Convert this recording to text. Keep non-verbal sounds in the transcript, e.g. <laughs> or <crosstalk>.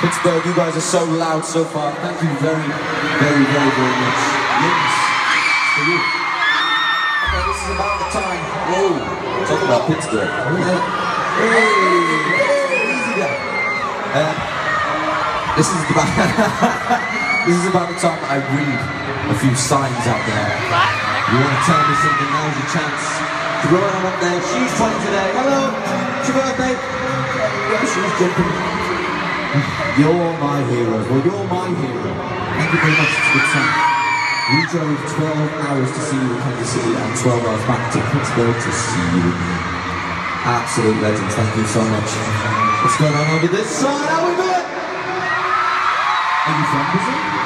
Pittsburgh, you guys are so loud so far. Thank you very, very, very, very much. Yes, for you. Okay, this is about the time. Whoa, talk about Pittsburgh. Hey, hey, easy guy. Uh, this is about <laughs> this is about the time I read a few signs out there. You want to tell me something? Now's your chance. Throw it up there. She's 20 today. Hello, it's your birthday. Yeah, she's jumping. You're my hero. Well, you're my hero. Thank you very much. A good time. We drove 12 hours to see you in Kansas City and 12 hours back to Pittsburgh to see you. Absolute legends. Thank you so much. What's going on over this side? How we doing? Are you from Brazil?